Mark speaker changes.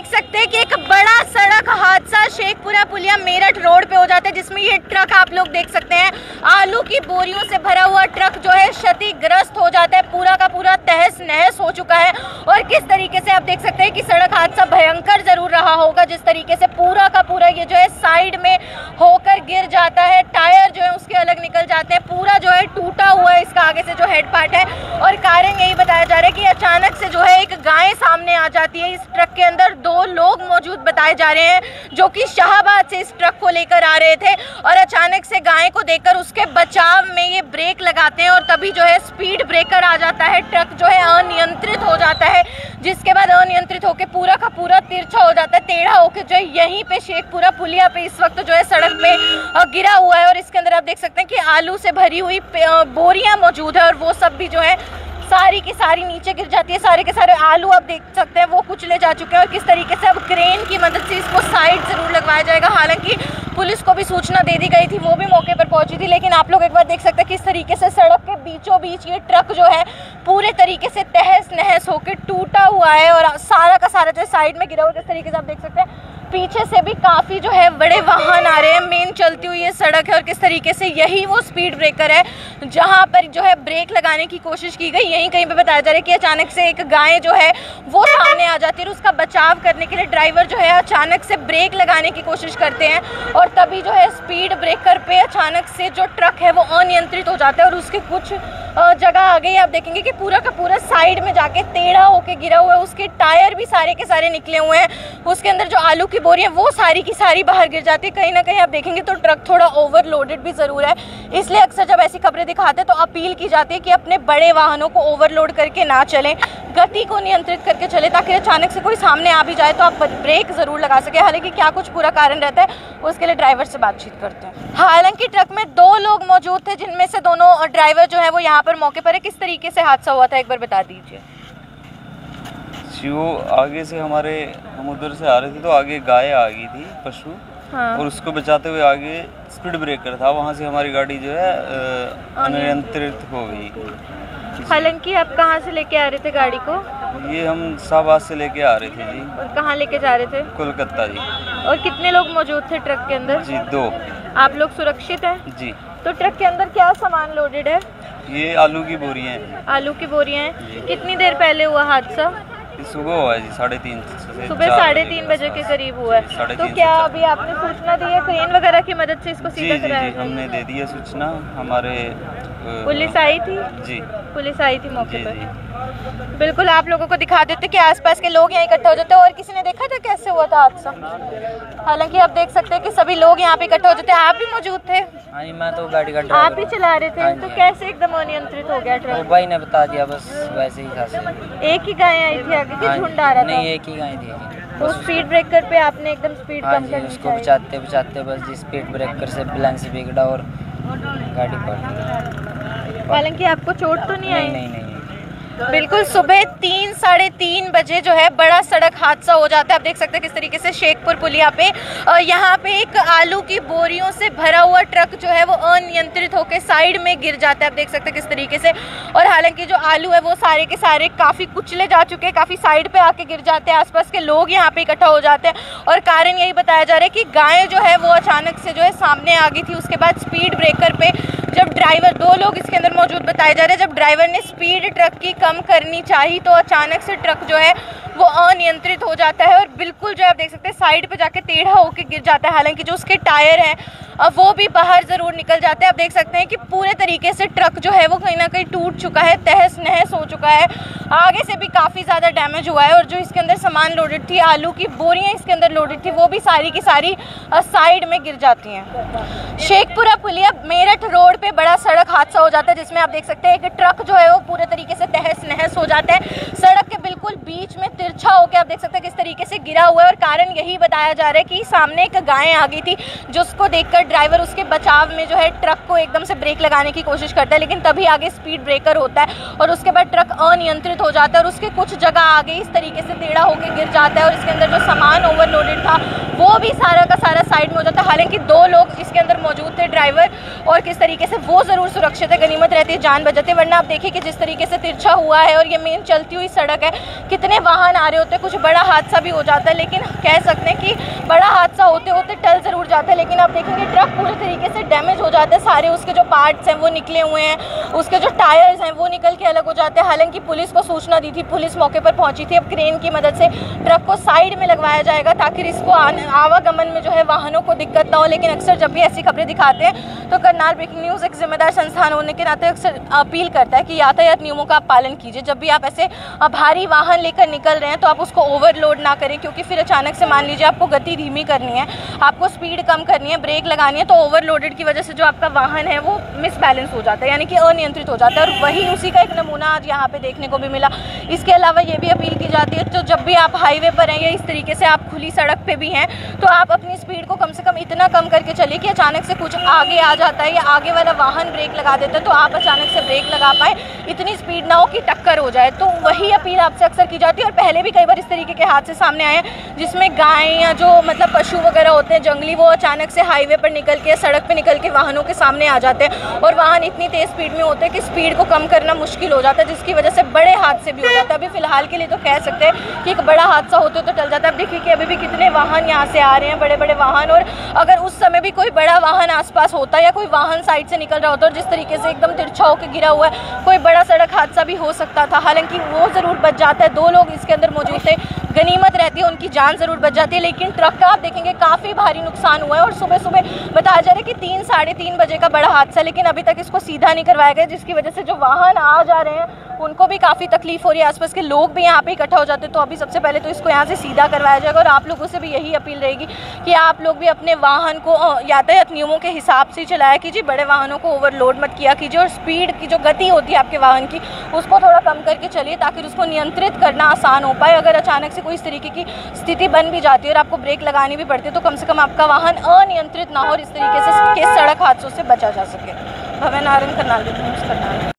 Speaker 1: देख सकते हैं कि एक बड़ा सड़क हादसा शेखपुरा पुलिया मेरठ रोड पे हो जाता है, जिसमें ये ट्रक आप लोग देख सकते हैं, आलू की बोरियों से भरा हुआ ट्रक जो है क्षतिग्रस्त हो जाता है, पूरा का पूरा तहस नहस हो चुका है, और किस तरीके से आप देख सकते हैं कि सड़क हादसा भयंकर ज़रूर रहा होगा, जिस तरीके से पूरा का पूरा ये जो है साइड में होकर गिर जाता है, टायर जो है उसके अलग निकल जाते हैं, पूरा जो है टूटा हुआ है, इसका आगे से जो हेड पार्ट है, और कारण यही बताया जा रहा है कि अचानक से जो है एक गाय सामने आ जाती है। इस ट्रक के अंदर दो लोग मौजूद बताए जा रहे हैं, जो कि शाहबाद से इस ट्रक को लेकर आ रहे थे और अचानक से गाय को देखकर उसके बचाव में ये ब्रेक लगाते हैं और तभी जो है स्पीड ब्रेकर आ जाता है। ट्रक जो है अनियंत्रित हो जाता है, जिसके बाद अनियंत्रित होकर पूरा का पूरा तिरछा हो जाता है। टेढ़ा होकर जो है यहीं पे शेखपुरा पुलिया पे इस वक्त जो है सड़क पे गिरा हुआ है और इसके अंदर आप देख सकते हैं कि आलू से भरी हुई बोरियाँ मौजूद है और वो सब भी जो है सारी की सारी नीचे गिर जाती है, सारे के सारे आलू आप देख सकते हैं, वो कुचले जा चुके हैं और किस तरीके से अब क्रेन की मदद से इसको साइड ज़रूर लगवाया जाएगा। हालाँकि पुलिस को भी सूचना दे दी गई थी, वो भी मौके पर पहुँची थी, लेकिन आप लोग एक बार देख सकते हैं किस तरीके से सड़क के बीचों बीच ये ट्रक जो है, पूरे तरीके से तहस नहस होकर टूटा हुआ है और सारा का सारा जो साइड में गिरा हुआ जिस तरीके से आप देख सकते हैं। पीछे से भी काफ़ी जो है बड़े वाहन आ रहे हैं। मेन चलती हुई ये सड़क है और किस तरीके से यही वो स्पीड ब्रेकर है, जहाँ पर जो है ब्रेक लगाने की कोशिश की गई। यहीं कहीं पे बताया जा रहा है कि अचानक से एक गाय जो है वो सामने आ जाती है और उसका बचाव करने के लिए ड्राइवर जो है अचानक से ब्रेक लगाने की कोशिश करते हैं और तभी जो है स्पीड ब्रेकर पे अचानक से जो ट्रक है वो अनियंत्रित हो जाता है और उसके कुछ जगह आगे ही। आप देखेंगे कि पूरा का पूरा साइड में जाके टेढ़ा होके गिरा हुआ है। उसके टायर भी सारे के सारे निकले हुए हैं। उसके अंदर जो आलू की बोरी है, वो सारी की सारी बाहर गिर जाती है। कहीं ना कहीं आप देखेंगे तो ट्रक थोड़ा ओवरलोडेड भी ज़रूर है। इसलिए अक्सर जब ऐसी खबरें दिखाते हैं तो अपील की जाती है कि अपने बड़े वाहनों को ओवरलोड करके ना चलें। गति को नियंत्रित करके चले, ताकि अचानक से कोई सामने आ भी जाए तो आप ब्रेक ज़रूर लगा सके। हालाँकि क्या कुछ पूरा कारण रहता है, उसके लिए ड्राइवर से बातचीत करते हैं। हालाँकि ट्रक में दो लोग मौजूद थे, जिनमें से दोनों ड्राइवर जो है, वो यहाँ पर मौके पर है? किस तरीके से हादसा हुआ था? एक बार बता दीजिए।
Speaker 2: जी वो आगे से हमारे हम उधर से आ रहे थे तो आगे गाय आ गई थी पशु।
Speaker 1: हाँ।
Speaker 2: और उसको बचाते हुए आगे स्पीड ब्रेकर था। वहाँ से हमारी गाड़ी जो है अनियंत्रित। हो गई।
Speaker 1: हालाँकि आप कहाँ से लेके आ रहे थे गाड़ी को?
Speaker 2: ये हम शाहबाद से लेके आ रहे थे जी।
Speaker 1: और कहाँ लेके जा रहे थे?
Speaker 2: कोलकाता जी।
Speaker 1: और कितने लोग मौजूद थे ट्रक के अंदर?
Speaker 2: जी दो।
Speaker 1: आप लोग सुरक्षित हैं?
Speaker 2: जी।
Speaker 1: तो ट्रक के अंदर क्या सामान लोडेड है?
Speaker 2: ये आलू की बोरियाँ हैं।
Speaker 1: आलू की बोरियाँ हैं। कितनी देर पहले हुआ हादसा?
Speaker 2: सुबह हुआ है जी साढ़े तीन
Speaker 1: सुबह साढ़े तीन बजे के करीब हुआ है। तो क्या अभी आपने सूचना दी है? क्रेन वगैरह की मदद से इसको सीधा
Speaker 2: जी
Speaker 1: कराया
Speaker 2: जी हमने दे दी है सूचना। हमारे
Speaker 1: पुलिस आई थी?
Speaker 2: जी।
Speaker 1: पुलिस आई थी मौके
Speaker 2: जी।
Speaker 1: पर?
Speaker 2: जी
Speaker 1: बिल्कुल आप लोगों को दिखा देते कि आसपास के लोग यहाँ इकट्ठा हो जाते और किसी ने देखा था कैसे हुआ था हादसा? हालाँकि आप देख सकते हैं कि सभी लोग यहाँ पे इकट्ठे हो जाते हैं। आप भी मौजूद थे?
Speaker 3: हाँ मैं तो गाड़ी का
Speaker 1: आप ही। चला रहे थे?
Speaker 3: हाँ
Speaker 1: तो कैसे एकदम अनियंत्रित हो गया ट्रक
Speaker 3: भाई ने बता दिया बस वैसे ही था
Speaker 1: एक ही गाय आई थी आगे की
Speaker 3: हाँ
Speaker 1: झुंड आ रहा
Speaker 3: नहीं
Speaker 1: था
Speaker 3: एक ही गाय थी।
Speaker 1: तो स्पीड ब्रेकर पे आपने एकदम स्पीड कम
Speaker 3: जी
Speaker 1: करनी
Speaker 3: उसको बचाते बचाते बस जी स्पीड ब्रेकर से बैलेंस बिगड़ा और गाड़ी गई।
Speaker 1: हालाँकि आपको चोट तो नहीं
Speaker 3: नहीं
Speaker 1: आई?
Speaker 3: नहीं नहीं।
Speaker 1: बिल्कुल, सुबह तीन, साढ़े तीन बजे जो है बड़ा सड़क हादसा हो जाता है। आप देख सकते हैं किस तरीके से शेखपुर पुलिया पे यहाँ पे एक आलू की बोरियों से भरा हुआ ट्रक जो है वो अनियंत्रित होकर साइड में गिर जाता है। आप देख सकते हैं किस तरीके से। और हालाँकि जो आलू है वो सारे के सारे काफ़ी कुचले जा चुके हैं, काफ़ी साइड पे आके गिर जाते हैं। आसपास के लोग यहाँ पे इकट्ठा हो जाते हैं। और कारण यही बताया जा रहा है कि गाय जो है वो अचानक से जो है सामने आ गई थी। उसके बाद स्पीड ब्रेकर पे जब ड्राइवर दो लोग इसके अंदर मौजूद बताए जा रहे हैं, जब ड्राइवर ने स्पीड ट्रक की कम करनी चाहिए तो अचानक से ट्रक जो है वो अनियंत्रित हो जाता है और बिल्कुल जो आप देख सकते हैं, साइड पे जाके टेढ़ा होकर गिर जाता है। हालाँकि जो उसके टायर हैं वो भी बाहर ज़रूर निकल जाते हैं। आप देख सकते हैं कि पूरे तरीके से ट्रक जो है, वो कहीं ना कहीं टूट चुका है, तहस नहस हो चुका है। आगे से भी काफ़ी ज़्यादा डैमेज हुआ है और जो इसके अंदर सामान लोडेड थी, आलू की बोरियाँ इसके अंदर लोडेड थी, वो भी सारी की सारी साइड में गिर जाती हैं। शेखपुरा पुलिया मेरठ रोड पे बड़ा सड़क हादसा हो जाता है, जिसमें आप देख सकते हैं, एक ट्रक जो है, वो पूरे तरीके से तहस नहस हो जाता है। सड़क के बिल्कुल बीच में तिरछा होकर आप देख सकते हैं किस तरीके से गिरा हुआ है और कारण यही बताया जा रहा है कि सामने एक गाय आ गई थी, जिसको देखकर ड्राइवर उसके बचाव में जो है ट्रक को एकदम से ब्रेक लगाने की कोशिश करता है, लेकिन तभी आगे स्पीड ब्रेकर होता है और उसके बाद ट्रक अनियंत्रित हो जाता है और उसके कुछ जगह आगे इस तरीके से टेढ़ा होकर गिर जाता है और इसके अंदर जो सामान ओवरलोडेड था, वो भी सारा का सारा साइड में हो जाता है। हालाँकि दो लोग इसके अंदर मौजूद थे, ड्राइवर, और किस तरीके से वो ज़रूर सुरक्षित है, गनीमत रहती है, जान बचाते वरना आप देखिए कि जिस तरीके से तिरछा हुआ है और ये मेन चलती हुई सड़क है, कितने वाहन आ रहे होते हैं, कुछ बड़ा हादसा भी हो जाता है, लेकिन कह सकते हैं कि बड़ा हादसा होते होते टल ज़रूर जाता है। लेकिन आप देखेंगे, ट्रक पूरे तरीके से डैमेज हो जाता है, सारे उसके जो पार्ट्स हैं वो निकले हुए हैं, उसके जो टायर्स हैं वो निकल के अलग हो जाते हैं। हालाँकि पुलिस को सूचना दी थी, पुलिस मौके पर पहुँची थी। अब क्रेन की मदद से ट्रक को साइड में लगवाया जाएगा, ताकि इसको आवागमन में जो है वाहनों को दिक्कत ना हो, लेकिन अक्सर जब भी ऐसी खबरें दिखाते हैं तो करनाल ब्रेकिंग न्यूज़ एक जिम्मेदार संस्थान होने के नाते अक्सर अपील करता है कि यातायात नियमों का पालन कीजिए। जब भी आप ऐसे भारी वाहन लेकर निकल रहे हैं तो आप उसको ओवरलोड ना करें, क्योंकि फिर अचानक से मान लीजिए आपको गति धीमी करनी है, आपको स्पीड कम करनी है ब्रेक लगानी है तो ओवरलोडेड की वजह से जो आपका वाहन है, वो मिसबैलेंस हो जाता है, यानी कि अनियंत्रित हो जाता है। और वही उसी का एक नमूना आज यहाँ पे देखने को भी मिला। इसके अलावा ये भी अपील की जाती है तो जब भी आप हाईवे पर हैं या इस तरीके से आप खुली सड़क पर भी हैं तो आप अपनी स्पीड को कम से कम इतना कम करके चलिए कि अचानक से कुछ आगे आ जाता है या आगे वाला वाहन ब्रेक लगा देता है तो आप अचानक से ब्रेक लगा पाए। इतनी स्पीड ना हो कि टक्कर हो जाए। तो वही अपील आपसे अक्सर की जाती है और पहले भी कई बार इस तरीके के हादसे सामने आए हैं, जिसमें गाय या जो मतलब पशु वगैरह होते हैं, जंगली, वो अचानक से हाईवे पर निकल के, सड़क पर निकल के वाहनों के सामने आ जाते हैं और वाहन इतनी तेज़ स्पीड में होते हैं कि स्पीड को कम करना मुश्किल हो जाता है, जिसकी वजह से बड़े हादसे भी हो जाते हैं। अभी फ़िलहाल के लिए तो कह सकते हैं कि एक बड़ा हादसा होते तो टल जाता है। अब देखिए कि अभी भी कितने वाहन यहाँ से आ रहे हैं बड़े बड़े वाहन और अगर उस समय भी कोई बड़ा वाहन आसपास होता या कोई वाहन साइड से निकल रहा होता और जिस तरीके से एकदम तिरछा होकर गिरा हुआ है, कोई बड़ा सड़क हादसा भी हो सकता था। हालाँकि वो ज़रूर बच जाता है। दो लोग इसके अंदर मौजूद थे। गनीमत रहती है, उनकी जान ज़रूर बच जाती है, लेकिन ट्रक का आप देखेंगे, काफ़ी भारी नुकसान हुआ है और सुबह सुबह बताया जा रहा है कि तीन, साढ़े तीन बजे का बड़ा हादसा, लेकिन अभी तक इसको सीधा नहीं करवाया गया, जिसकी वजह से जो वाहन आ जा रहे हैं, उनको भी काफ़ी तकलीफ़ हो रही है। आसपास के लोग भी यहाँ पे इकट्ठा हो जाते हैं तो अभी सबसे पहले तो इसको यहाँ से सीधा करवाया जाएगा और आप लोगों से भी यही अपील रहेगी कि आप लोग भी अपने वाहन को यातायात नियमों के हिसाब से चलाया कीजिए, बड़े वाहनों को ओवरलोड मत किया कीजिए और स्पीड की जो गति होती है आपके वाहन की, उसको थोड़ा कम करके चलिए ताकि उसको नियंत्रित करना आसान हो पाए। अगर अचानक से कोई इस तरीके की स्थिति बन भी जाती है और आपको ब्रेक लगानी भी पड़ती है तो कम से कम आपका वाहन अनियंत्रित ना हो और इस तरीके से सड़क हादसों से बचा जा सके। भवन नारायण करनाल करनाल